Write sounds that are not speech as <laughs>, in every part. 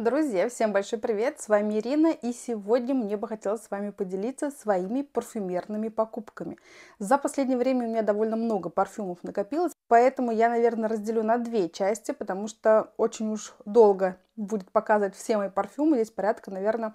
Друзья, всем большой привет! С вами Ирина, и сегодня мне бы хотелось с вами поделиться своими парфюмерными покупками. За последнее время у меня довольно много парфюмов накопилось, поэтому я, наверное, разделю на две части, потому что очень уж долго будет показывать все мои парфюмы. Здесь порядка, наверное,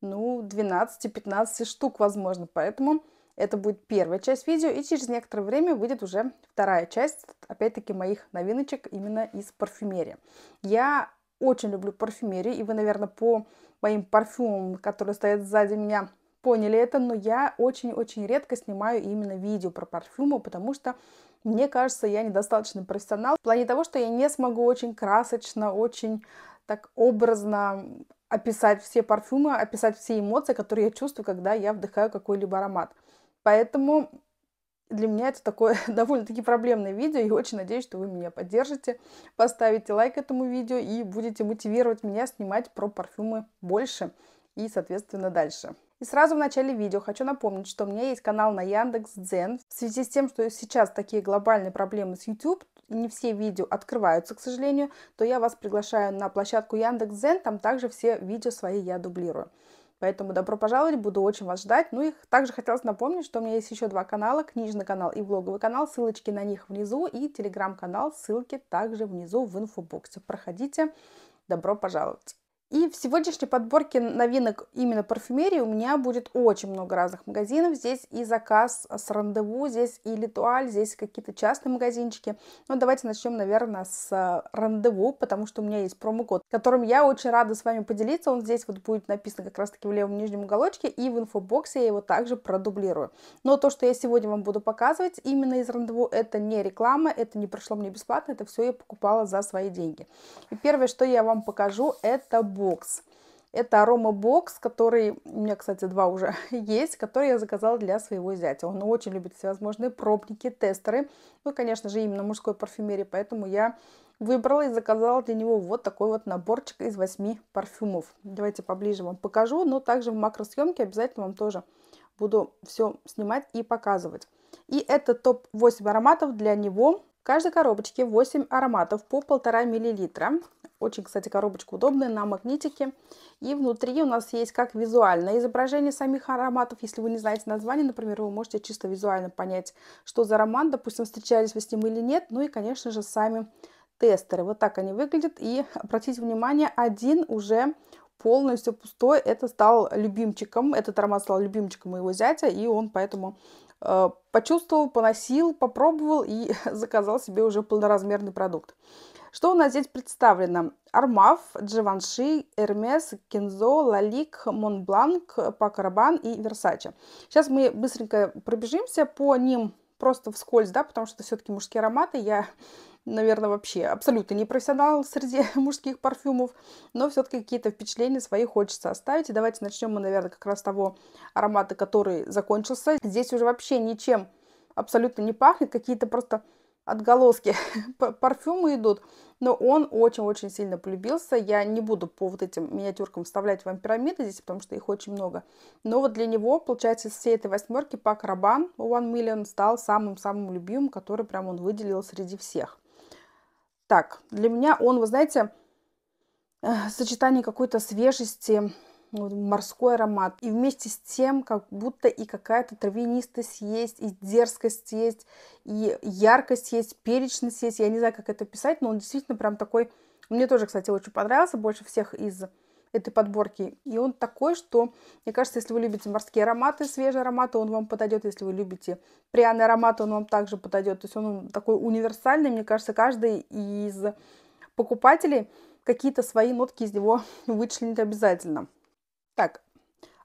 ну, 12-15 штук, возможно. Поэтому это будет первая часть видео, и через некоторое время выйдет уже вторая часть, опять-таки, моих новиночек именно из парфюмерии. Я очень люблю парфюмерию, и вы, наверное, по моим парфюмам, которые стоят сзади меня, поняли это, но я очень-очень редко снимаю именно видео про парфюмы, потому что мне кажется, я недостаточно профессионал в плане того, что я не смогу очень красочно, очень так образно описать все парфюмы, описать все эмоции, которые я чувствую, когда я вдыхаю какой-либо аромат. Поэтому для меня это такое <laughs> довольно-таки проблемное видео, и очень надеюсь, что вы меня поддержите, поставите лайк этому видео и будете мотивировать меня снимать про парфюмы больше и, соответственно, дальше. И сразу в начале видео хочу напомнить, что у меня есть канал на Яндекс.Дзен. В связи с тем, что сейчас такие глобальные проблемы с YouTube, не все видео открываются, к сожалению, то я вас приглашаю на площадку Яндекс.Дзен, там также все видео свои я дублирую. Поэтому добро пожаловать, буду очень вас ждать. Ну и также хотелось напомнить, что у меня есть еще два канала, книжный канал и влоговый канал. Ссылочки на них внизу и телеграм-канал, ссылки также внизу в инфобоксе. Проходите, добро пожаловать. И в сегодняшней подборке новинок именно парфюмерии у меня будет очень много разных магазинов. Здесь и заказ с рандеву, здесь и литуаль, здесь какие-то частные магазинчики. Но давайте начнем, наверное, с рандеву, потому что у меня есть промокод, которым я очень рада с вами поделиться. Он здесь вот будет написан как раз-таки в левом нижнем уголочке, и в инфобоксе я его также продублирую. Но то, что я сегодня вам буду показывать именно из рандеву, это не реклама, это не прошло мне бесплатно, это все я покупала за свои деньги. И первое, что я вам покажу, это бокс. Это арома бокс, который, у меня, кстати, два уже <laughs> есть, который я заказала для своего зятя. Он очень любит всевозможные пробники, тестеры. Ну, конечно же, именно мужской парфюмерии, поэтому я выбрала и заказала для него вот такой вот наборчик из 8 парфюмов. Давайте поближе вам покажу, но также в макросъемке обязательно вам тоже буду все снимать и показывать. И это топ-8 ароматов для него. В каждой коробочке 8 ароматов по 1,5 мл. Очень, кстати, коробочка удобная на магнитике. И внутри у нас есть как визуальное изображение самих ароматов. Если вы не знаете название, например, вы можете чисто визуально понять, что за аромат, допустим, встречались вы с ним или нет. Ну и, конечно же, сами тестеры. Вот так они выглядят. И обратите внимание, один уже полностью пустой. Это стал любимчиком. Этот аромат стал любимчиком моего зятя. И он поэтому э, почувствовал, поносил, попробовал и <laughs> заказал себе уже полноразмерный продукт. Что у нас здесь представлено? Армав, Дживанши, Эрмес, Кензо, Лалик, Монбланк, Пакарабан и Версаче. Сейчас мы быстренько пробежимся по ним просто вскользь, да, потому что все-таки мужские ароматы. Я, наверное, вообще абсолютно не профессионал среди <laughs> мужских парфюмов, но все-таки какие-то впечатления свои хочется оставить. И давайте начнем мы, наверное, как раз с того аромата, который закончился. Здесь уже вообще ничем абсолютно не пахнет, какие-то просто отголоски <laughs> парфюма идут, но он очень-очень сильно полюбился. Я не буду по вот этим миниатюркам вставлять вам пирамиды здесь, потому что их очень много. Но вот для него, получается, из всей этой восьмерки Пак Рабан One Million стал самым-самым любимым, который прям он выделил среди всех. Так, для меня он, вы знаете, э, сочетание какой-то свежести, морской аромат. И вместе с тем, как будто и какая-то травянистость есть, и дерзкость есть, и яркость есть, перечность есть. Я не знаю, как это писать, но он действительно прям такой... Мне тоже, кстати, очень понравился, больше всех из этой подборки. И он такой, что, мне кажется, если вы любите морские ароматы, свежие ароматы, он вам подойдет. Если вы любите пряные ароматы, он вам также подойдет. То есть он такой универсальный. Мне кажется, каждый из покупателей какие-то свои нотки из него <laughs> вычленит обязательно. Так,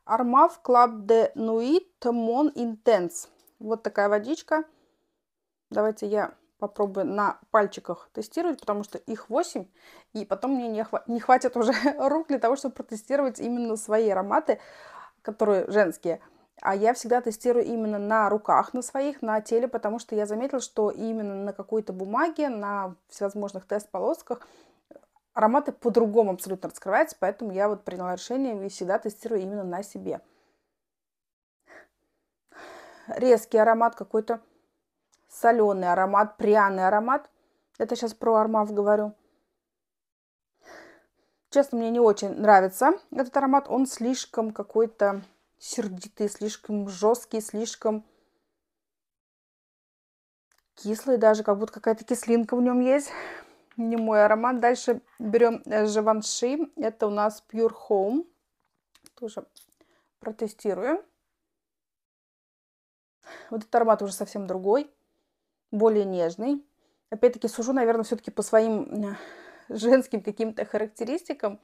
Армав Club de Nuit Mon Intense. Вот такая водичка. Давайте я попробую на пальчиках тестировать, потому что их 8, и потом мне не, хва не хватит уже <laughs> рук для того, чтобы протестировать именно свои ароматы, которые женские. А я всегда тестирую именно на руках, на своих, на теле, потому что я заметила, что именно на какой-то бумаге, на всевозможных тест-полосках ароматы по-другому абсолютно раскрываются, поэтому я вот приняла решение и всегда тестирую именно на себе. Резкий аромат какой-то, соленый аромат, пряный аромат. Это сейчас про армав говорю. Честно, мне не очень нравится этот аромат. Он слишком какой-то сердитый, слишком жесткий, слишком кислый даже, как будто какая-то кислинка в нем есть. Не мой аромат. Дальше берем Живанши. Это у нас Pure Home. Тоже протестируем. Вот этот аромат уже совсем другой, более нежный. Опять-таки сужу, наверное, все-таки по своим э, женским каким-то характеристикам.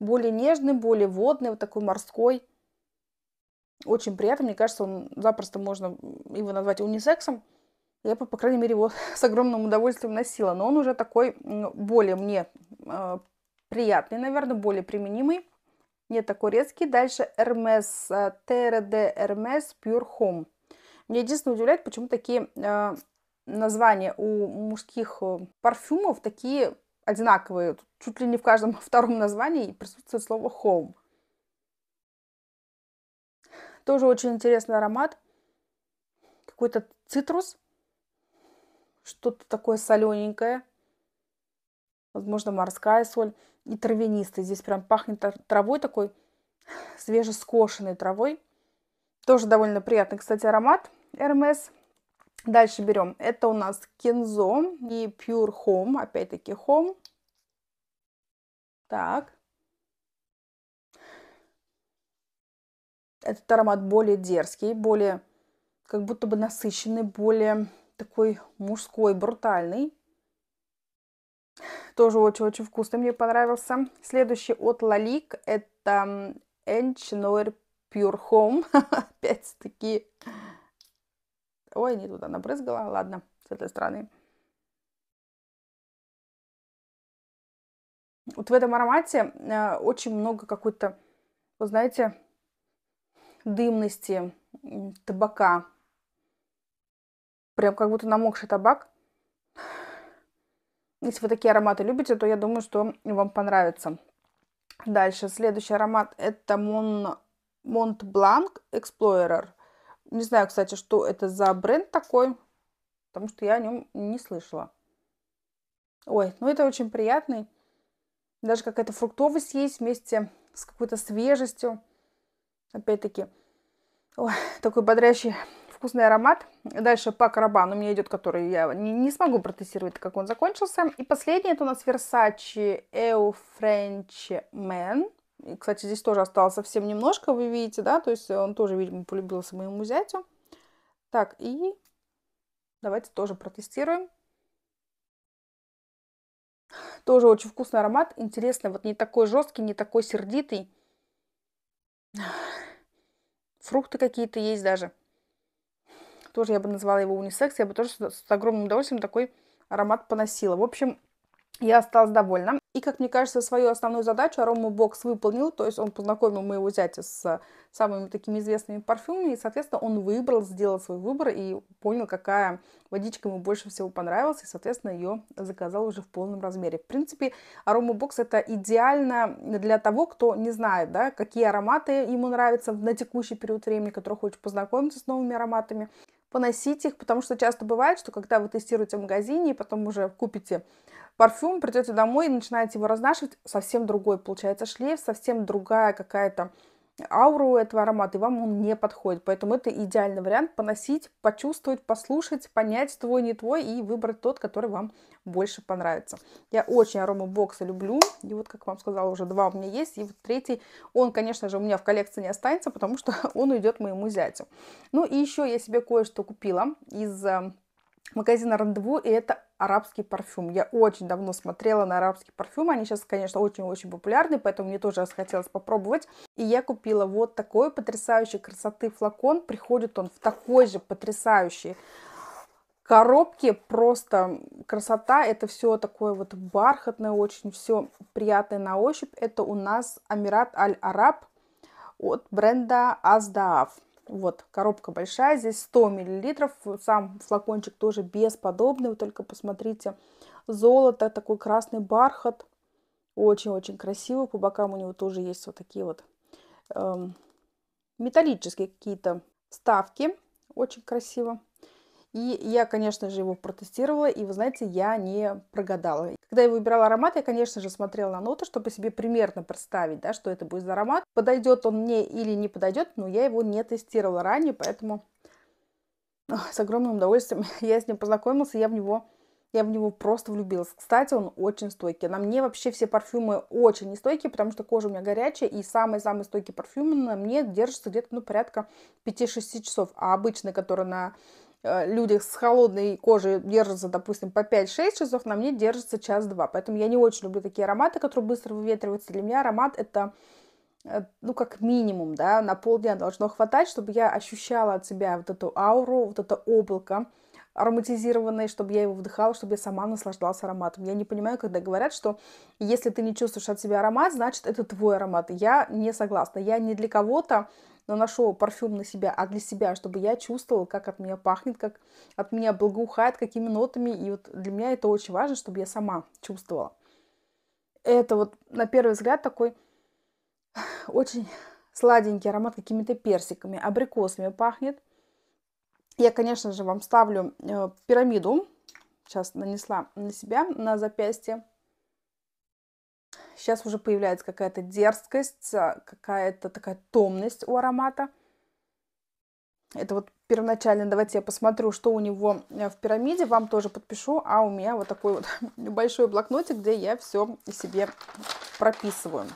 Более нежный, более водный, вот такой морской. Очень приятно. Мне кажется, он запросто можно его назвать унисексом. Я бы, по крайней мере, его <laughs> с огромным удовольствием носила. Но он уже такой более мне э, приятный, наверное, более применимый. Не такой резкий. Дальше Hermes TRD Hermes Pure Home. Меня единственное удивляет, почему такие э, названия у мужских э, парфюмов такие одинаковые. Чуть ли не в каждом <laughs> втором названии присутствует слово home. Тоже очень интересный аромат. Какой-то цитрус. Что-то такое солененькое. Возможно, морская соль. И травянистый. Здесь прям пахнет травой такой, свежескошенной травой. Тоже довольно приятный, кстати, аромат Hermes. Дальше берем. Это у нас Kenzo и Pure Home. Опять-таки Home. Так. Этот аромат более дерзкий, более как будто бы насыщенный, более такой мужской, брутальный. Тоже очень-очень вкусный, мне понравился. Следующий от Lalique это Ench Noir Pure Home. <laughs> Опять-таки. Ой, не туда набрызгала. Ладно, с этой стороны. Вот в этом аромате э, очень много какой-то, вы знаете, дымности, табака. Прям как будто намокший табак. Если вы такие ароматы любите, то я думаю, что вам понравится. Дальше, следующий аромат это Mon Mont Blanc Explorer. Не знаю, кстати, что это за бренд такой, потому что я о нем не слышала. Ой, ну это очень приятный. Даже какая-то фруктовость есть вместе с какой-то свежестью. Опять-таки, такой бодрящий вкусный аромат. Дальше по у меня идет, который я не, не смогу протестировать, как он закончился. И последний это у нас Versace EU French Man. И, кстати, здесь тоже осталось совсем немножко, вы видите, да, то есть он тоже, видимо, полюбился моему зятю. Так, и давайте тоже протестируем. Тоже очень вкусный аромат, интересный, вот не такой жесткий, не такой сердитый. Фрукты какие-то есть даже. Тоже я бы назвала его унисекс, я бы тоже с огромным удовольствием такой аромат поносила. В общем, я осталась довольна. И, как мне кажется, свою основную задачу Aroma Box выполнил, то есть он познакомил моего зятя с самыми такими известными парфюмами, и, соответственно, он выбрал, сделал свой выбор и понял, какая водичка ему больше всего понравилась, и, соответственно, ее заказал уже в полном размере. В принципе, Aroma Box это идеально для того, кто не знает, да, какие ароматы ему нравятся на текущий период времени, который хочет познакомиться с новыми ароматами, поносить их, потому что часто бывает, что когда вы тестируете в магазине, и потом уже купите парфюм, придете домой и начинаете его разнашивать, совсем другой получается шлейф, совсем другая какая-то ауру этого аромата, и вам он не подходит. Поэтому это идеальный вариант поносить, почувствовать, послушать, понять, твой, не твой, и выбрать тот, который вам больше понравится. Я очень арома бокса люблю, и вот, как вам сказала, уже два у меня есть, и вот третий, он, конечно же, у меня в коллекции не останется, потому что <laughs> он уйдет моему зятю. Ну и еще я себе кое-что купила из э, магазина Рандеву, и это арабский парфюм. Я очень давно смотрела на арабские парфюмы, они сейчас, конечно, очень-очень популярны, поэтому мне тоже захотелось попробовать. И я купила вот такой потрясающей красоты флакон, приходит он в такой же потрясающий коробке просто красота. Это все такое вот бархатное, очень все приятное на ощупь. Это у нас Амират Аль-Араб от бренда Аздаав. Вот, коробка большая, здесь 100 миллилитров, сам флакончик тоже бесподобный, вы только посмотрите, золото, такой красный бархат, очень-очень красиво, по бокам у него тоже есть вот такие вот эм, металлические какие-то вставки, очень красиво. И я, конечно же, его протестировала, и, вы знаете, я не прогадала. Когда я выбирала аромат, я, конечно же, смотрела на ноты, чтобы себе примерно представить, да, что это будет за аромат. Подойдет он мне или не подойдет, но я его не тестировала ранее, поэтому с огромным удовольствием <laughs> я с ним познакомился, я в него я в него просто влюбилась. Кстати, он очень стойкий. На мне вообще все парфюмы очень нестойкие, потому что кожа у меня горячая, и самые-самые стойкие парфюмы на мне держатся где-то, ну, порядка 5-6 часов. А обычные, которые на э, людях с холодной кожей держатся, допустим, по 5-6 часов, на мне держится час-два. Поэтому я не очень люблю такие ароматы, которые быстро выветриваются. Для меня аромат это э, ну, как минимум, да, на полдня должно хватать, чтобы я ощущала от себя вот эту ауру, вот это облако, ароматизированный, чтобы я его вдыхала, чтобы я сама наслаждалась ароматом. Я не понимаю, когда говорят, что если ты не чувствуешь от себя аромат, значит, это твой аромат. Я не согласна. Я не для кого-то наношу парфюм на себя, а для себя, чтобы я чувствовала, как от меня пахнет, как от меня благоухает, какими нотами. И вот для меня это очень важно, чтобы я сама чувствовала. Это вот на первый взгляд такой <sighs> очень сладенький аромат какими-то персиками, абрикосами пахнет – я, конечно же, вам ставлю э, пирамиду. Сейчас нанесла на себя, на запястье. Сейчас уже появляется какая-то дерзкость, а, какая-то такая томность у аромата. Это вот первоначально, давайте я посмотрю, что у него э, в пирамиде, вам тоже подпишу, а у меня вот такой вот <laughs> большой блокнотик, где я все себе прописываю.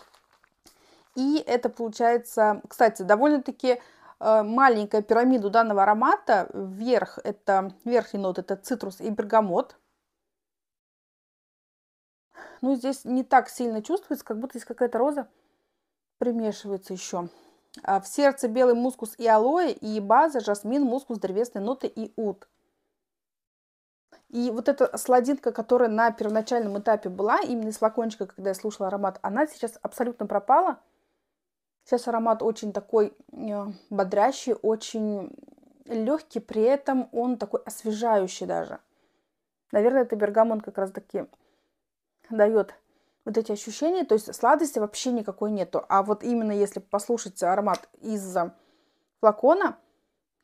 И это получается, кстати, довольно-таки Э, маленькая пирамида данного аромата. Вверх это, верхний нот это цитрус и бергамот. Ну, здесь не так сильно чувствуется, как будто здесь какая-то роза примешивается еще. А в сердце белый мускус и алоэ, и база, жасмин, мускус, древесные ноты и ут. И вот эта сладинка, которая на первоначальном этапе была, именно из флакончика, когда я слушала аромат, она сейчас абсолютно пропала. Сейчас аромат очень такой э, бодрящий, очень легкий, при этом он такой освежающий даже. Наверное, это бергамон как раз таки дает вот эти ощущения. То есть сладости вообще никакой нету. А вот именно если послушать аромат из флакона,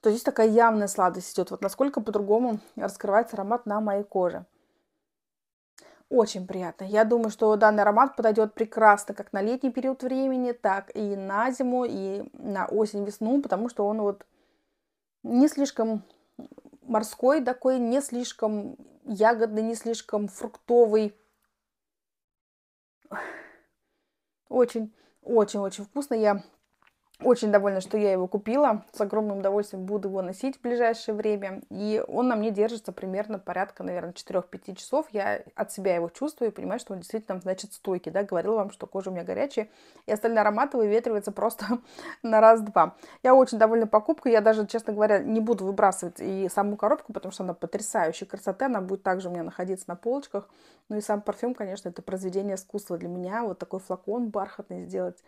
то здесь такая явная сладость идет. Вот насколько по-другому раскрывается аромат на моей коже. Очень приятно. Я думаю, что данный аромат подойдет прекрасно как на летний период времени, так и на зиму, и на осень-весну, потому что он вот не слишком морской такой, не слишком ягодный, не слишком фруктовый. Очень, очень-очень вкусно. Я очень довольна, что я его купила. С огромным удовольствием буду его носить в ближайшее время. И он на мне держится примерно порядка, наверное, 4-5 часов. Я от себя его чувствую и понимаю, что он действительно, значит, стойкий. Да? Говорила вам, что кожа у меня горячая. И остальные ароматы выветриваются просто <laughs> на раз-два. Я очень довольна покупкой. Я даже, честно говоря, не буду выбрасывать и саму коробку, потому что она потрясающей красоты. Она будет также у меня находиться на полочках. Ну и сам парфюм, конечно, это произведение искусства для меня. Вот такой флакон бархатный сделать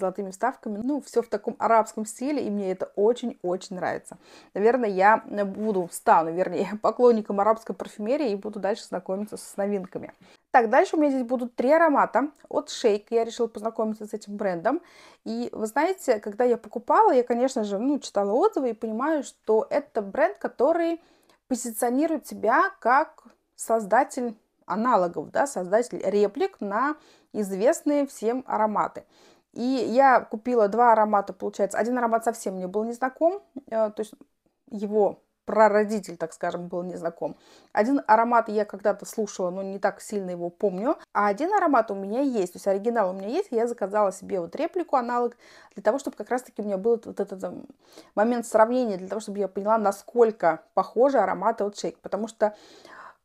золотыми вставками. Ну, все в таком арабском стиле, и мне это очень-очень нравится. Наверное, я буду, стану, вернее, <laughs> поклонником арабской парфюмерии и буду дальше знакомиться с новинками. Так, дальше у меня здесь будут три аромата от Shake. Я решила познакомиться с этим брендом. И вы знаете, когда я покупала, я, конечно же, ну, читала отзывы и понимаю, что это бренд, который позиционирует себя как создатель аналогов, да, создатель реплик на известные всем ароматы. И я купила два аромата, получается. Один аромат совсем мне был незнаком, э, то есть его прародитель, так скажем, был незнаком. Один аромат я когда-то слушала, но не так сильно его помню. А один аромат у меня есть, то есть оригинал у меня есть. Я заказала себе вот реплику, аналог, для того, чтобы как раз-таки у меня был вот этот эм, момент сравнения, для того, чтобы я поняла, насколько похожи ароматы от Shake. Потому что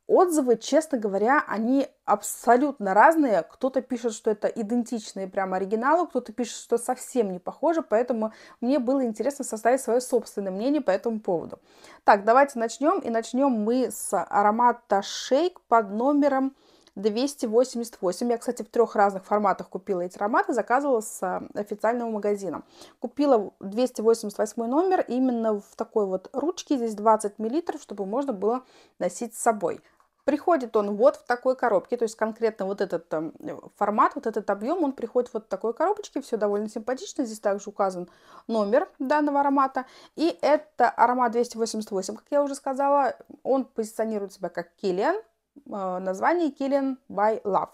Отзывы, честно говоря, они абсолютно разные. Кто-то пишет, что это идентичные прям оригиналу, кто-то пишет, что совсем не похоже, поэтому мне было интересно составить свое собственное мнение по этому поводу. Так, давайте начнем. И начнем мы с аромата Shake под номером 288. Я, кстати, в трех разных форматах купила эти ароматы, заказывала с официального магазина. Купила 288 номер именно в такой вот ручке, здесь 20 мл, чтобы можно было носить с собой. Приходит он вот в такой коробке, то есть конкретно вот этот там, формат, вот этот объем, он приходит вот в такой коробочке, все довольно симпатично. Здесь также указан номер данного аромата. И это аромат 288, как я уже сказала. Он позиционирует себя как Kilian, э, название Kilian by Love.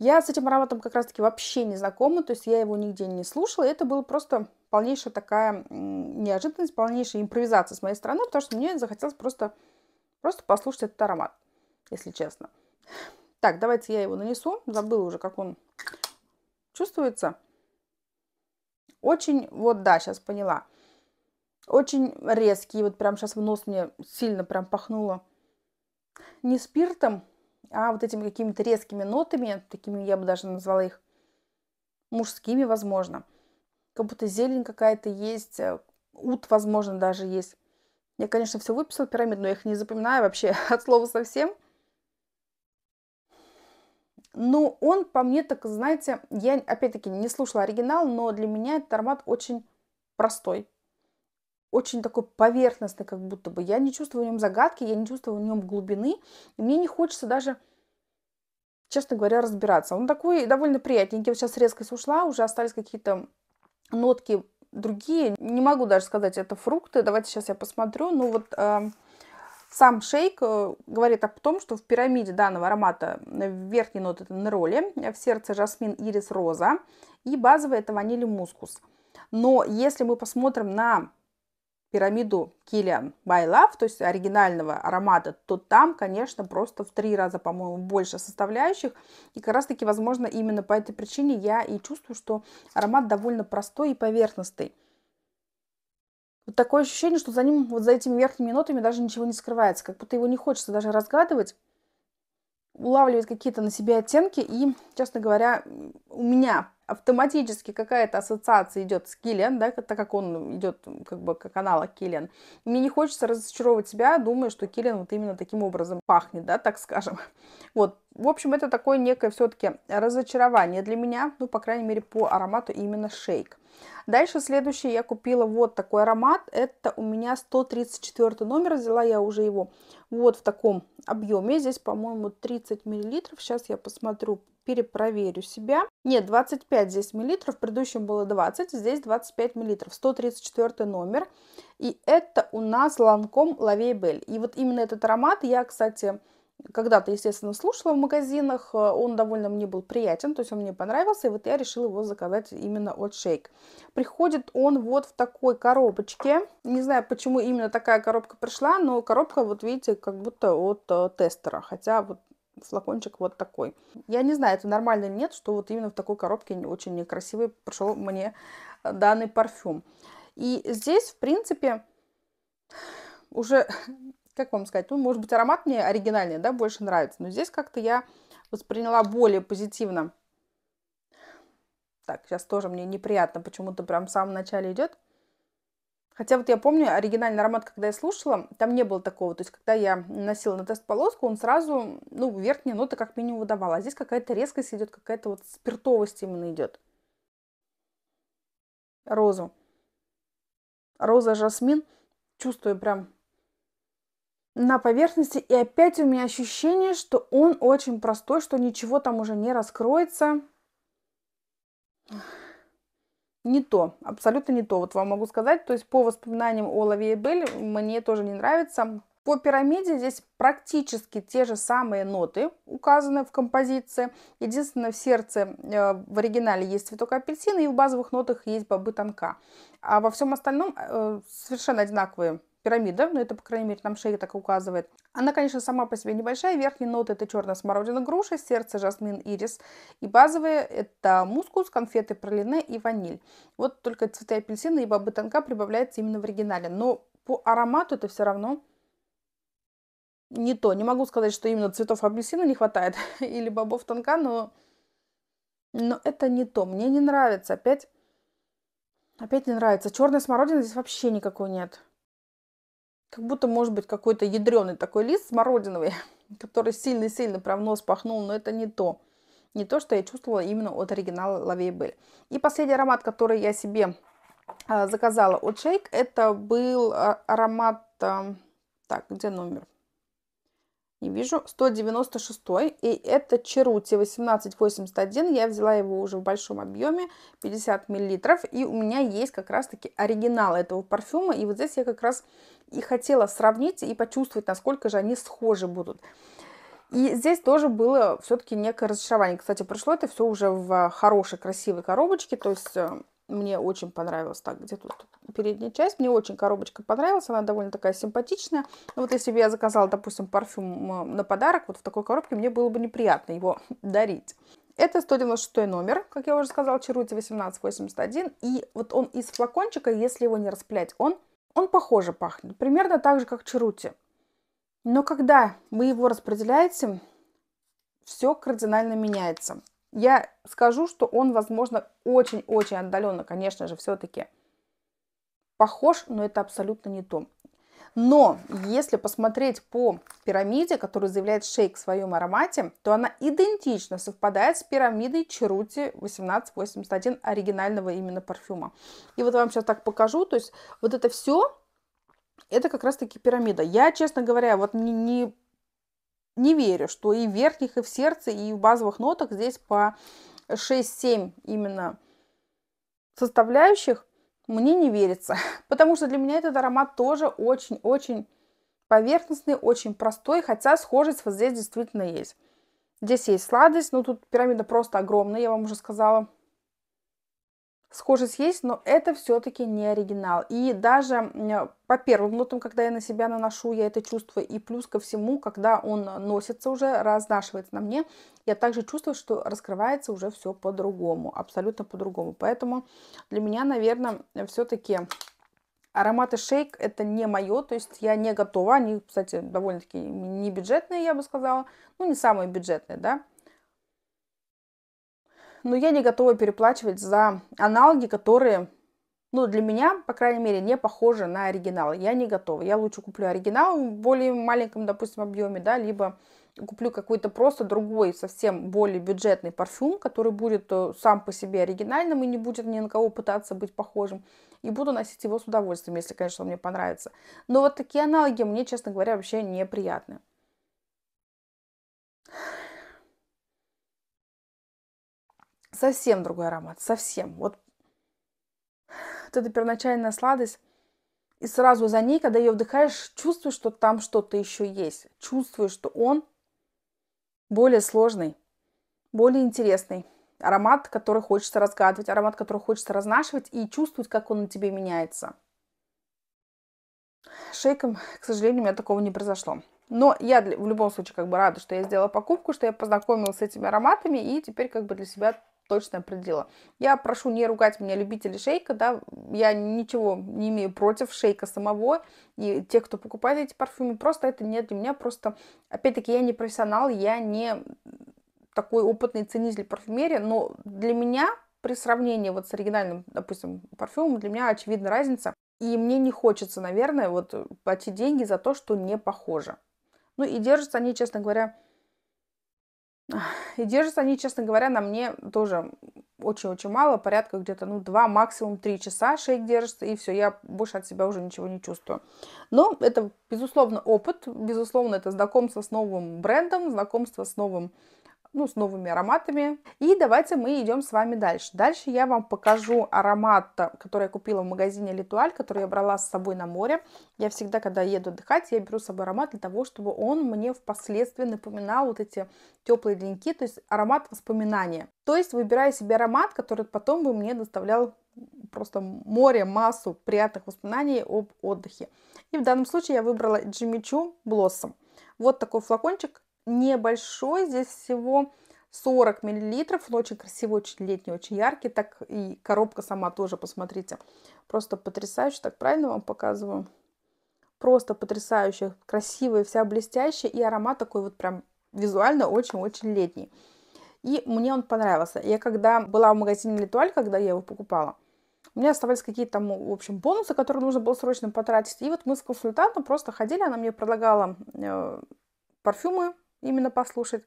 Я с этим ароматом как раз-таки вообще не знакома, то есть я его нигде не слушала. Это было просто полнейшая такая неожиданность, полнейшая импровизация с моей стороны, потому что мне захотелось просто, просто послушать этот аромат если честно. Так, давайте я его нанесу. Забыла уже, как он чувствуется. Очень, вот да, сейчас поняла. Очень резкий. Вот прям сейчас в нос мне сильно прям пахнуло. Не спиртом, а вот этими какими-то резкими нотами. Такими я бы даже назвала их мужскими, возможно. Как будто зелень какая-то есть. Э, ут, возможно, даже есть. Я, конечно, все выписала пирамид, но я их не запоминаю вообще <laughs> от слова совсем. Ну, он по мне так, знаете, я опять-таки не слушала оригинал, но для меня этот аромат очень простой. Очень такой поверхностный, как будто бы. Я не чувствую в нем загадки, я не чувствую в нем глубины. И мне не хочется даже, честно говоря, разбираться. Он такой довольно приятненький. Вот сейчас резкость ушла, уже остались какие-то нотки другие. Не могу даже сказать, это фрукты. Давайте сейчас я посмотрю. Ну вот э, сам шейк э, говорит о том, что в пирамиде данного аромата э, верхней ноты это нероли, в сердце жасмин, ирис, роза и базовый это ваниль и мускус. Но если мы посмотрим на пирамиду Kilian by Love, то есть оригинального аромата, то там, конечно, просто в три раза, по-моему, больше составляющих. И как раз-таки, возможно, именно по этой причине я и чувствую, что аромат довольно простой и поверхностный. Вот такое ощущение, что за ним, вот за этими верхними нотами даже ничего не скрывается, как будто его не хочется даже разгадывать, улавливать какие-то на себе оттенки. И, честно говоря, у меня автоматически какая-то ассоциация идет с Киллиан, да, так как он идет как бы как аналог Киллиан. Мне не хочется разочаровывать себя, думая, что Киллиан вот именно таким образом пахнет, да, так скажем. <laughs> Вот, в общем, это такое некое все-таки разочарование для меня, ну, по крайней мере, по аромату именно шейк. Дальше следующий я купила вот такой аромат. Это у меня 134 номер. Взяла я уже его вот в таком объеме. Здесь, по-моему, 30 миллилитров. Сейчас я посмотрю, перепроверю себя. Нет, 25 здесь миллилитров. В предыдущем было 20, здесь 25 миллилитров. 134 номер. И это у нас Ланком Лавей И вот именно этот аромат я, кстати, когда-то, естественно, слушала в магазинах, э, он довольно мне был приятен, то есть он мне понравился, и вот я решила его заказать именно от Shake. Приходит он вот в такой коробочке, не знаю, почему именно такая коробка пришла, но коробка, вот видите, как будто от э, тестера, хотя вот флакончик вот такой. Я не знаю, это нормально нет, что вот именно в такой коробке очень некрасивый пришел мне данный парфюм. И здесь, в принципе, уже как вам сказать, ну, может быть, аромат мне оригинальный, да, больше нравится, но здесь как-то я восприняла более позитивно. Так, сейчас тоже мне неприятно, почему-то прям в самом начале идет. Хотя вот я помню оригинальный аромат, когда я слушала, там не было такого. То есть, когда я носила на тест полоску, он сразу, ну, верхние ноты как минимум выдавал. А здесь какая-то резкость идет, какая-то вот спиртовость именно идет. Розу. Роза, жасмин. Чувствую прям на поверхности. И опять у меня ощущение, что он очень простой, что ничего там уже не раскроется. Не то, абсолютно не то. Вот вам могу сказать, то есть по воспоминаниям о Лаве Бель мне тоже не нравится. По пирамиде здесь практически те же самые ноты указаны в композиции. Единственное, в сердце э, в оригинале есть цветок апельсина, и в базовых нотах есть бобы тонка. А во всем остальном э, совершенно одинаковые пирамида, но это, по крайней мере, нам шея так указывает. Она, конечно, сама по себе небольшая. Верхние ноты это черная смородина, груша, сердце, жасмин, ирис. И базовые это мускус, конфеты, пролине и ваниль. Вот только цветы апельсина и бобы тонка прибавляются именно в оригинале. Но по аромату это все равно не то. Не могу сказать, что именно цветов апельсина не хватает <laughs> или бобов тонка, но, но это не то. Мне не нравится. Опять, опять не нравится. Черной смородины здесь вообще никакой нет. Как будто, может быть, какой-то ядреный такой лист смородиновый, <laughs> который сильно-сильно прям нос пахнул, но это не то. Не то, что я чувствовала именно от оригинала Лавей Бель. И последний аромат, который я себе а, заказала от Shake, это был а, аромат... А, так, где номер? Не вижу. 196. И это Черути 1881. Я взяла его уже в большом объеме, 50 миллилитров. И у меня есть как раз-таки оригинал этого парфюма. И вот здесь я как раз и хотела сравнить и почувствовать, насколько же они схожи будут. И здесь тоже было все-таки некое разочарование. Кстати, пришло это все уже в хорошей, красивой коробочке. То есть э, мне очень понравилось. Так, где тут передняя часть? Мне очень коробочка понравилась. Она довольно такая симпатичная. Но вот если бы я заказала, допустим, парфюм на подарок, вот в такой коробке, мне было бы неприятно его <laughs> дарить. Это 196 номер, как я уже сказала, Чарути 1881. И вот он из флакончика, если его не распылять, он, он похоже пахнет. Примерно так же, как Чарути. Но когда вы его распределяете, все кардинально меняется. Я скажу, что он, возможно, очень-очень отдаленно, конечно же, все-таки похож, но это абсолютно не то. Но если посмотреть по пирамиде, которую заявляет Шейк в своем аромате, то она идентично совпадает с пирамидой Черути 1881 оригинального именно парфюма. И вот вам сейчас так покажу, то есть вот это все, это как раз-таки пирамида. Я, честно говоря, вот не, не не верю, что и в верхних, и в сердце, и в базовых нотах здесь по 6-7 именно составляющих мне не верится. <laughs> Потому что для меня этот аромат тоже очень-очень поверхностный, очень простой, хотя схожесть вот здесь действительно есть. Здесь есть сладость, но тут пирамида просто огромная, я вам уже сказала схожесть есть, но это все-таки не оригинал. И даже по первым нотам, когда я на себя наношу, я это чувствую. И плюс ко всему, когда он носится уже, разнашивается на мне, я также чувствую, что раскрывается уже все по-другому, абсолютно по-другому. Поэтому для меня, наверное, все-таки ароматы шейк это не мое, то есть я не готова. Они, кстати, довольно-таки не бюджетные, я бы сказала. Ну, не самые бюджетные, да но я не готова переплачивать за аналоги, которые, ну, для меня, по крайней мере, не похожи на оригинал. Я не готова. Я лучше куплю оригинал в более маленьком, допустим, объеме, да, либо куплю какой-то просто другой, совсем более бюджетный парфюм, который будет э, сам по себе оригинальным и не будет ни на кого пытаться быть похожим. И буду носить его с удовольствием, если, конечно, он мне понравится. Но вот такие аналоги мне, честно говоря, вообще неприятны. Совсем другой аромат, совсем. Вот, вот эта первоначальная сладость, и сразу за ней, когда ее вдыхаешь, чувствуешь, что там что-то еще есть. Чувствуешь, что он более сложный, более интересный. Аромат, который хочется разгадывать, аромат, который хочется разнашивать и чувствовать, как он на тебе меняется. Шейком, к сожалению, у меня такого не произошло. Но я в любом случае как бы рада, что я сделала покупку, что я познакомилась с этими ароматами и теперь как бы для себя точно определила. Я прошу не ругать меня любителей шейка, да, я ничего не имею против шейка самого и тех, кто покупает эти парфюмы, просто это не для меня, просто, опять-таки, я не профессионал, я не такой опытный ценитель парфюмерии, но для меня при сравнении вот с оригинальным, допустим, парфюмом, для меня очевидна разница, и мне не хочется, наверное, вот платить деньги за то, что не похоже. Ну и держатся они, честно говоря, и держатся они, честно говоря, на мне тоже очень-очень мало, порядка где-то, ну, 2, максимум 3 часа шейк держится, и все, я больше от себя уже ничего не чувствую. Но это, безусловно, опыт, безусловно, это знакомство с новым брендом, знакомство с новым ну, с новыми ароматами. И давайте мы идем с вами дальше. Дальше я вам покажу аромат, который я купила в магазине Литуаль, который я брала с собой на море. Я всегда, когда еду отдыхать, я беру с собой аромат для того, чтобы он мне впоследствии напоминал вот эти теплые деньки, то есть аромат воспоминания. То есть выбираю себе аромат, который потом бы мне доставлял просто море, массу приятных воспоминаний об отдыхе. И в данном случае я выбрала Choo Blossom. Вот такой флакончик небольшой, здесь всего 40 миллилитров, он очень красивый, очень летний, очень яркий, так и коробка сама тоже, посмотрите, просто потрясающе, так правильно вам показываю? Просто потрясающе, красивая, вся блестящая, и аромат такой вот прям визуально очень-очень летний. И мне он понравился. Я когда была в магазине Литуаль, когда я его покупала, у меня оставались какие-то там, в общем, бонусы, которые нужно было срочно потратить. И вот мы с консультантом просто ходили, она мне предлагала э, парфюмы именно послушать.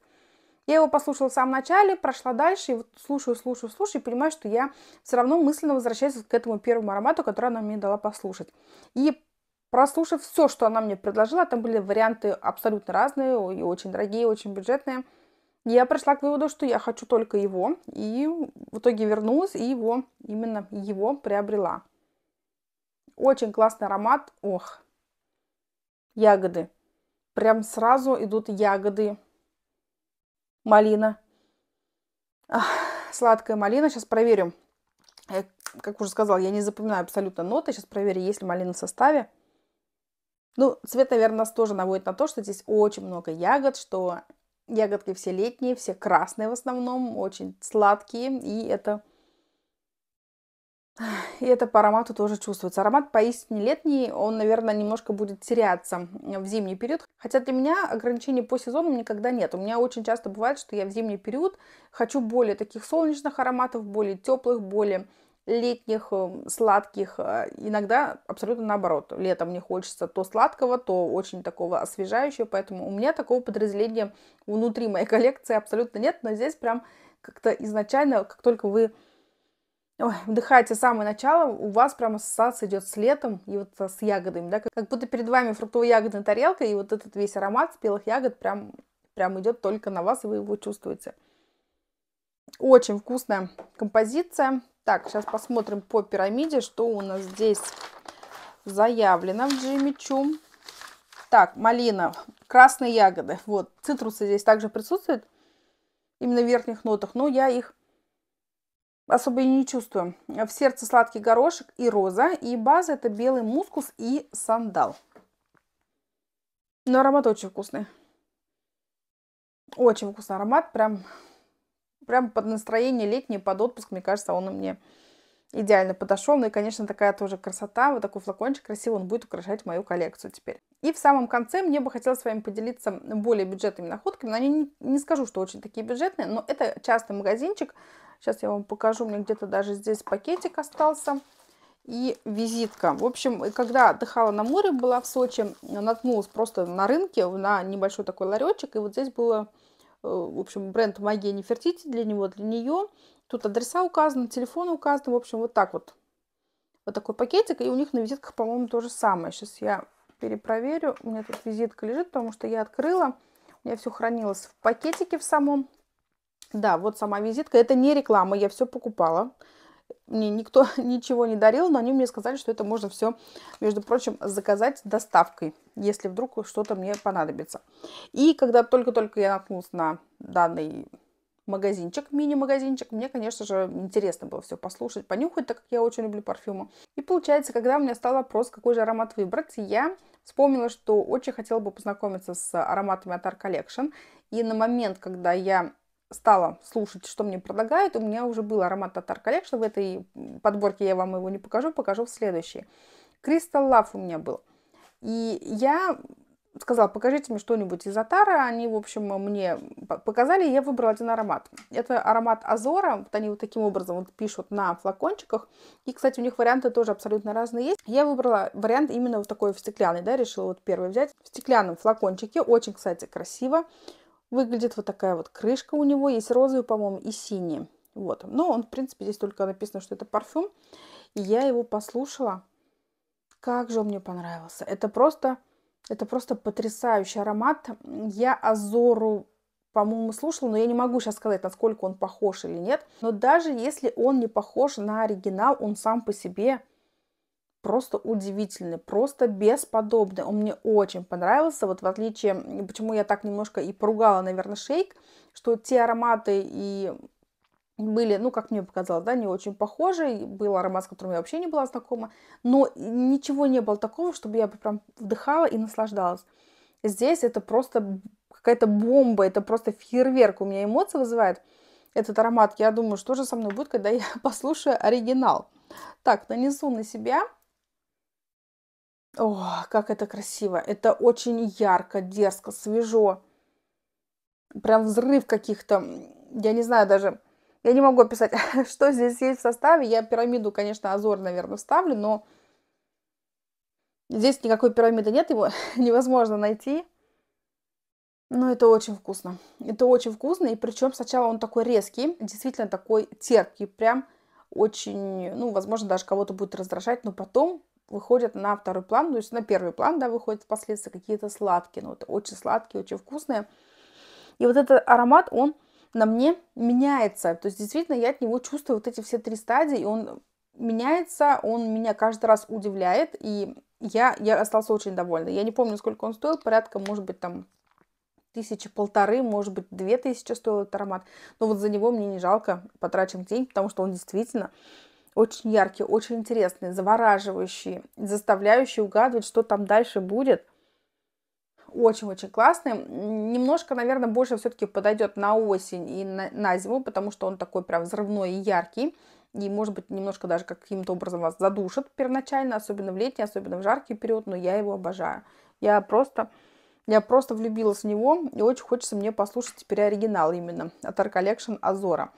Я его послушала в самом начале, прошла дальше, и вот слушаю, слушаю, слушаю, и понимаю, что я все равно мысленно возвращаюсь к этому первому аромату, который она мне дала послушать. И Прослушав все, что она мне предложила, там были варианты абсолютно разные, и очень дорогие, и очень бюджетные, я пришла к выводу, что я хочу только его, и в итоге вернулась и его, именно его приобрела. Очень классный аромат. Ох, ягоды. Прям сразу идут ягоды. Малина. Ах, сладкая малина. Сейчас проверю. Я, как уже сказала, я не запоминаю абсолютно ноты. Сейчас проверю, есть ли малина в составе. Ну, цвет, наверное, нас тоже наводит на то, что здесь очень много ягод, что ягодки все летние, все красные в основном, очень сладкие, и это и это по аромату тоже чувствуется. Аромат поистине летний, он, наверное, немножко будет теряться в зимний период. Хотя для меня ограничений по сезону никогда нет. У меня очень часто бывает, что я в зимний период хочу более таких солнечных ароматов, более теплых, более летних, эм, сладких, э, иногда абсолютно наоборот. Летом мне хочется то сладкого, то очень такого освежающего, поэтому у меня такого подразделения внутри моей <laughs> коллекции абсолютно нет, но здесь прям как-то изначально, как только вы Ой, вдыхаете самое начало, у вас прям ассоциация идет с летом и вот с ягодами, да, как будто перед вами фруктово-ягодная тарелка, и вот этот весь аромат спелых ягод прям, прям идет только на вас, и вы его чувствуете. Очень вкусная композиция. Так, сейчас посмотрим по пирамиде, что у нас здесь заявлено в Джимми Чу. Так, малина, красные ягоды. Вот, цитрусы здесь также присутствуют, именно в верхних нотах, но я их особо и не чувствую. В сердце сладкий горошек и роза, и база это белый мускус и сандал. Но аромат очень вкусный. Очень вкусный аромат, прям прям под настроение летнее, под отпуск, мне кажется, он мне идеально подошел. Ну и, конечно, такая тоже красота, вот такой флакончик красивый, он будет украшать мою коллекцию теперь. И в самом конце мне бы хотелось с вами поделиться более бюджетными находками. Но они не, не скажу, что очень такие бюджетные, но это частный магазинчик. Сейчас я вам покажу, у меня где-то даже здесь пакетик остался. И визитка. В общем, когда отдыхала на море, была в Сочи, наткнулась просто на рынке, на небольшой такой ларечек. И вот здесь было Э, в общем, бренд Магия Нефертити для него, для нее. Тут адреса указаны, телефоны указаны, в общем, вот так вот. Вот такой пакетик, и у них на визитках, по-моему, то же самое. Сейчас я перепроверю. У меня тут визитка лежит, потому что я открыла. У меня все хранилось в пакетике в самом. Да, вот сама визитка. Это не реклама, я все покупала мне никто <laughs> ничего не дарил, но они мне сказали, что это можно все, между прочим, заказать доставкой, если вдруг что-то мне понадобится. И когда только-только я наткнулась на данный магазинчик, мини-магазинчик, мне, конечно же, интересно было все послушать, понюхать, так как я очень люблю парфюмы. И получается, когда у меня стал вопрос, какой же аромат выбрать, я вспомнила, что очень хотела бы познакомиться с ароматами от Art Collection. И на момент, когда я стала слушать, что мне предлагают, у меня уже был аромат Татар Collection. В этой подборке я вам его не покажу, покажу в следующей. Crystal Love у меня был. И я сказала, покажите мне что-нибудь из Атара. Они, в общем, мне показали, я выбрала один аромат. Это аромат Азора. Вот они вот таким образом вот пишут на флакончиках. И, кстати, у них варианты тоже абсолютно разные есть. Я выбрала вариант именно вот такой в стеклянный, да, решила вот первый взять. В стеклянном флакончике. Очень, кстати, красиво выглядит вот такая вот крышка у него. Есть розовый, по-моему, и синий. Вот. Но он, в принципе, здесь только написано, что это парфюм. И я его послушала. Как же он мне понравился. Это просто, это просто потрясающий аромат. Я Азору, по-моему, слушала, но я не могу сейчас сказать, насколько он похож или нет. Но даже если он не похож на оригинал, он сам по себе просто удивительный, просто бесподобный. Он мне очень понравился. Вот в отличие, почему я так немножко и поругала, наверное, шейк, что те ароматы и были, ну, как мне показалось, да, не очень похожи. Был аромат, с которым я вообще не была знакома. Но ничего не было такого, чтобы я прям вдыхала и наслаждалась. Здесь это просто какая-то бомба, это просто фейерверк у меня эмоции вызывает этот аромат. Я думаю, что же со мной будет, когда я <laughs> послушаю оригинал. Так, нанесу на себя о, как это красиво. Это очень ярко, дерзко, свежо. Прям взрыв каких-то. Я не знаю даже... Я не могу описать, <laughs> что здесь есть в составе. Я пирамиду, конечно, Азор, наверное, вставлю, но здесь никакой пирамиды нет, его <laughs> невозможно найти. Но это очень вкусно. Это очень вкусно, и причем сначала он такой резкий, действительно такой терпкий, прям очень, ну, возможно, даже кого-то будет раздражать, но потом выходят на второй план, то есть на первый план, да, выходят впоследствии какие-то сладкие, ну, вот очень сладкие, очень вкусные. И вот этот аромат, он на мне меняется. То есть действительно я от него чувствую вот эти все три стадии, и он меняется, он меня каждый раз удивляет, и я, я остался очень довольна. Я не помню, сколько он стоил, порядка, может быть, там тысячи полторы, может быть, две тысячи стоил этот аромат. Но вот за него мне не жалко потрачен день, потому что он действительно очень яркий, очень интересный, завораживающий, заставляющий угадывать, что там дальше будет – очень-очень классный. Немножко, наверное, больше все-таки подойдет на осень и на, на зиму, потому что он такой прям взрывной и яркий. И, может быть, немножко даже каким-то образом вас задушит первоначально, особенно в летний, особенно в жаркий период, но я его обожаю. Я просто, я просто влюбилась в него, и очень хочется мне послушать теперь оригинал именно от Art Collection Азора.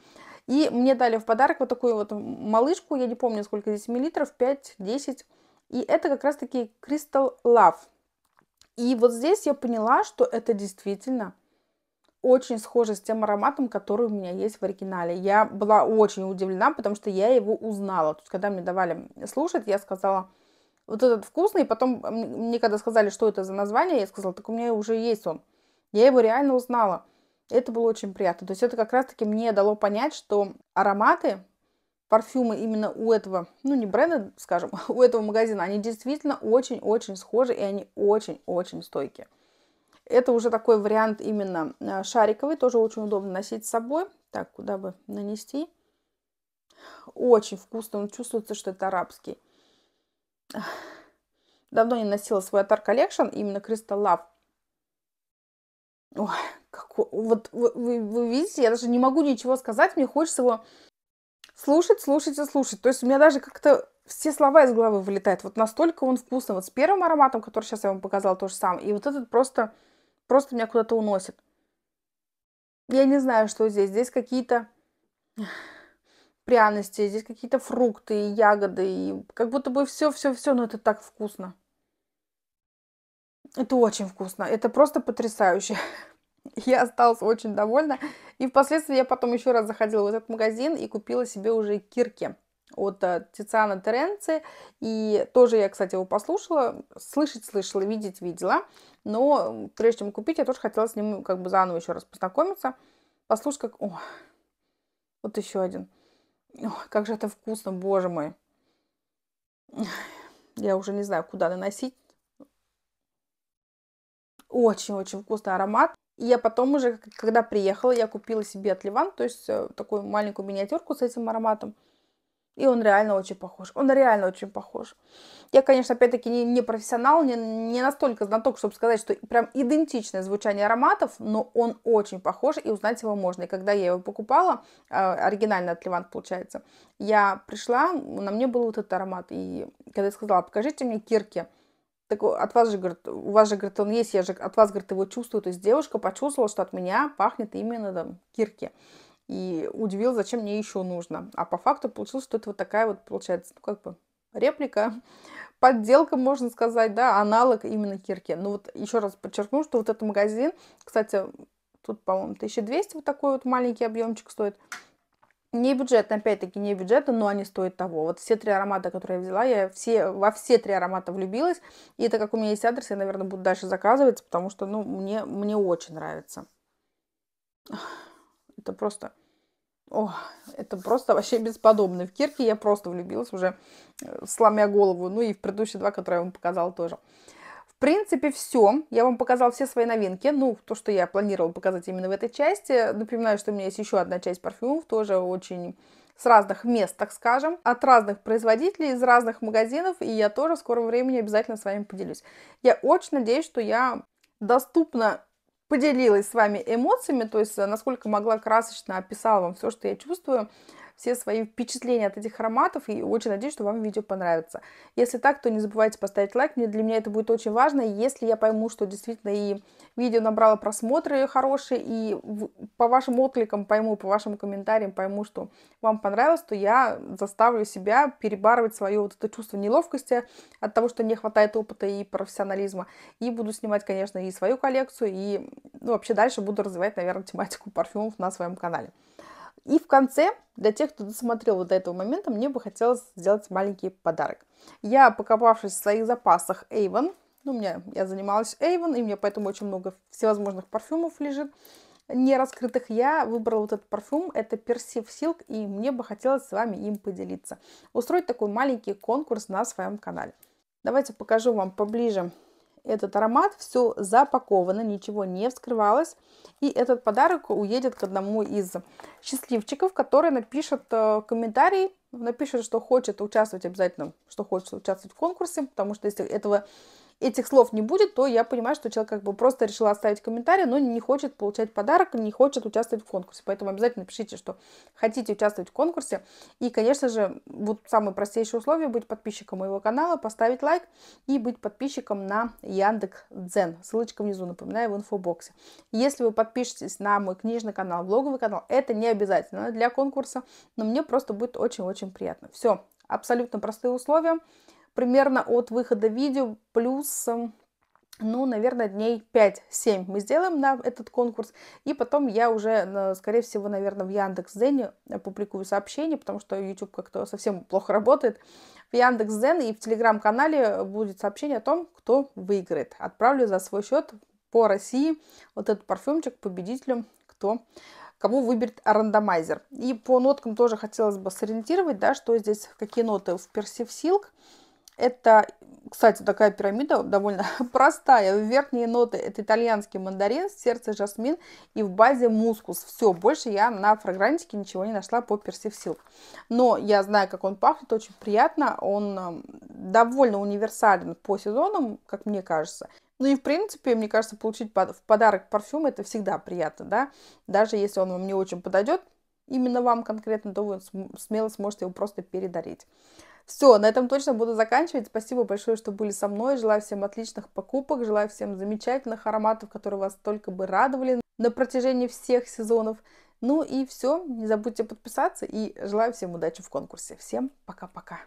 И мне дали в подарок вот такую вот малышку, я не помню, сколько здесь миллилитров, 5-10. И это как раз-таки Crystal Love. И вот здесь я поняла, что это действительно очень схоже с тем ароматом, который у меня есть в оригинале. Я была очень удивлена, потому что я его узнала. То есть, когда мне давали слушать, я сказала, вот этот вкусный, потом мне когда сказали, что это за название, я сказала, так у меня уже есть он. Я его реально узнала. Это было очень приятно. То есть это как раз-таки мне дало понять, что ароматы парфюмы именно у этого, ну не бренда, скажем, <laughs> у этого магазина, они действительно очень-очень схожи и они очень-очень стойкие. Это уже такой вариант именно э, шариковый, тоже очень удобно носить с собой. Так, куда бы нанести? Очень вкусно, он чувствуется, что это арабский. Давно не носила свой Atar Collection, именно Crystal Love. Ой, какой, вот вы, вы видите, я даже не могу ничего сказать, мне хочется его слушать, слушать и слушать. То есть у меня даже как-то все слова из головы вылетают. Вот настолько он вкусный. Вот с первым ароматом, который сейчас я вам показала, то же самое. И вот этот просто, просто меня куда-то уносит. Я не знаю, что здесь. Здесь какие-то пряности, здесь какие-то фрукты, ягоды. И как будто бы все-все-все, но это так вкусно. Это очень вкусно. Это просто потрясающе. <laughs> Я осталась очень довольна. И впоследствии я потом еще раз заходила в этот магазин и купила себе уже кирки от э, Тициана Теренци. И тоже я, кстати, его послушала. Слышать слышала, видеть видела. Но прежде чем купить, я тоже хотела с ним как бы заново еще раз познакомиться. Послушать, как... О, вот еще один. О, как же это вкусно, боже мой. Я уже не знаю, куда наносить. Очень-очень вкусный аромат. И я потом уже, когда приехала, я купила себе от Ливан, то есть э, такую маленькую миниатюрку с этим ароматом. И он реально очень похож. Он реально очень похож. Я, конечно, опять-таки не, не профессионал, не, не настолько знаток, чтобы сказать, что прям идентичное звучание ароматов, но он очень похож, и узнать его можно. И когда я его покупала, э, оригинально от Левант, получается, я пришла, на мне был вот этот аромат. И когда я сказала, покажите мне кирки, так от вас же, говорит, у вас же, говорит, он есть, я же от вас, говорит, его чувствую. То есть девушка почувствовала, что от меня пахнет именно там кирки. И удивил, зачем мне еще нужно. А по факту получилось, что это вот такая вот, получается, ну, как бы реплика, <laughs> подделка, можно сказать, да, аналог именно кирки. Ну вот еще раз подчеркну, что вот этот магазин, кстати, тут, по-моему, 1200 вот такой вот маленький объемчик стоит. Не бюджетно, опять-таки, не бюджетно, но они стоят того. Вот все три аромата, которые я взяла, я все, во все три аромата влюбилась. И это как у меня есть адрес, я, наверное, буду дальше заказывать, потому что, ну, мне, мне очень нравится. Это просто... О, это просто вообще бесподобно. В Кирке я просто влюбилась уже, э, сломя голову. Ну и в предыдущие два, которые я вам показала тоже принципе, все. Я вам показала все свои новинки. Ну, то, что я планировала показать именно в этой части. Напоминаю, что у меня есть еще одна часть парфюмов, тоже очень с разных мест, так скажем, от разных производителей, из разных магазинов, и я тоже в скором времени обязательно с вами поделюсь. Я очень надеюсь, что я доступно поделилась с вами эмоциями, то есть насколько могла красочно описала вам все, что я чувствую все свои впечатления от этих ароматов и очень надеюсь, что вам видео понравится. Если так, то не забывайте поставить лайк, мне, для меня это будет очень важно. Если я пойму, что действительно и видео набрало просмотры хорошие, и по вашим откликам пойму, по вашим комментариям пойму, что вам понравилось, то я заставлю себя перебарывать свое вот это чувство неловкости от того, что не хватает опыта и профессионализма. И буду снимать, конечно, и свою коллекцию, и ну, вообще дальше буду развивать, наверное, тематику парфюмов на своем канале. И в конце, для тех, кто досмотрел вот до этого момента, мне бы хотелось сделать маленький подарок. Я, покопавшись в своих запасах Avon, ну, у меня, я занималась Avon, и у меня поэтому очень много всевозможных парфюмов лежит, не раскрытых, я выбрала вот этот парфюм, это Persive Silk, и мне бы хотелось с вами им поделиться. Устроить такой маленький конкурс на своем канале. Давайте покажу вам поближе этот аромат. Все запаковано, ничего не вскрывалось. И этот подарок уедет к одному из счастливчиков, который напишет э, комментарий, напишет, что хочет участвовать обязательно, что хочет участвовать в конкурсе, потому что если этого этих слов не будет, то я понимаю, что человек как бы просто решил оставить комментарий, но не хочет получать подарок, не хочет участвовать в конкурсе. Поэтому обязательно пишите, что хотите участвовать в конкурсе. И, конечно же, вот самые простейшие условия быть подписчиком моего канала, поставить лайк и быть подписчиком на Яндекс.Дзен. Ссылочка внизу, напоминаю, в инфобоксе. Если вы подпишетесь на мой книжный канал, блоговый канал, это не обязательно для конкурса, но мне просто будет очень-очень приятно. Все, абсолютно простые условия примерно от выхода видео плюс ну, наверное, дней 5-7 мы сделаем на этот конкурс. И потом я уже, скорее всего, наверное, в Яндекс.Дзене опубликую сообщение, потому что YouTube как-то совсем плохо работает. В Яндекс.Дзен и в Телеграм-канале будет сообщение о том, кто выиграет. Отправлю за свой счет по России вот этот парфюмчик победителю, кто кого выберет рандомайзер. И по ноткам тоже хотелось бы сориентировать, да, что здесь, какие ноты в Persive Silk. Это, кстати, такая пирамида довольно <laughs> простая. Верхние ноты это итальянский мандарин, сердце жасмин и в базе мускус. Все, больше я на фрагрантике ничего не нашла по персивсил. Но я знаю, как он пахнет, очень приятно. Он эм, довольно универсален по сезонам, как мне кажется. Ну и в принципе, мне кажется, получить в подарок парфюм это всегда приятно, да. Даже если он вам не очень подойдет, именно вам конкретно, то вы смело сможете его просто передарить. Все, на этом точно буду заканчивать. Спасибо большое, что были со мной. Желаю всем отличных покупок, желаю всем замечательных ароматов, которые вас только бы радовали на протяжении всех сезонов. Ну и все, не забудьте подписаться и желаю всем удачи в конкурсе. Всем пока-пока.